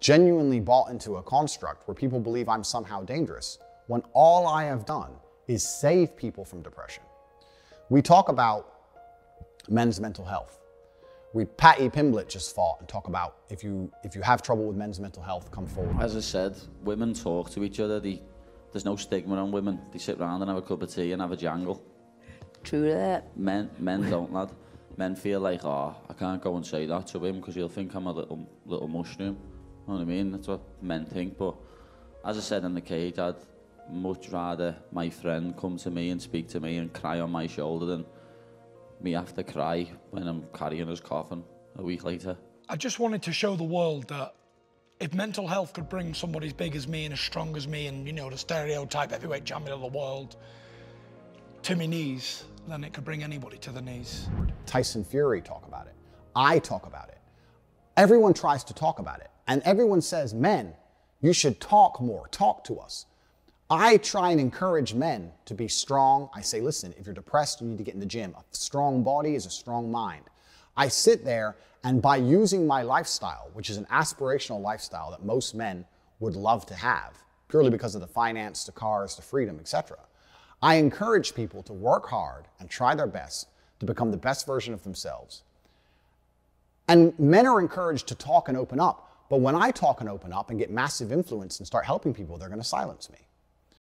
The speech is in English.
genuinely bought into a construct where people believe I'm somehow dangerous when all I have done is save people from depression. We talk about men's mental health. We Paddy Pimblett just fought and talk about if you if you have trouble with men's mental health, come forward. As I said, women talk to each other. They, there's no stigma on women. They sit around and have a cup of tea and have a jangle. True that. Men, men don't, lad. Men feel like, oh, I can't go and say that to him because he'll think I'm a little, little mushroom. You know what I mean? That's what men think. But as I said in the cage, I'd much rather my friend come to me and speak to me and cry on my shoulder than me have to cry when I'm carrying his coffin a week later. I just wanted to show the world that if mental health could bring somebody as big as me and as strong as me and, you know, the stereotype heavyweight champion of the world to my knees, then it could bring anybody to the knees. Tyson Fury talk about it. I talk about it. Everyone tries to talk about it. And everyone says, men, you should talk more, talk to us. I try and encourage men to be strong. I say, listen, if you're depressed, you need to get in the gym. A strong body is a strong mind. I sit there and by using my lifestyle, which is an aspirational lifestyle that most men would love to have, purely because of the finance, the cars, the freedom, etc., I encourage people to work hard and try their best to become the best version of themselves. And men are encouraged to talk and open up. But when I talk and open up and get massive influence and start helping people, they're going to silence me.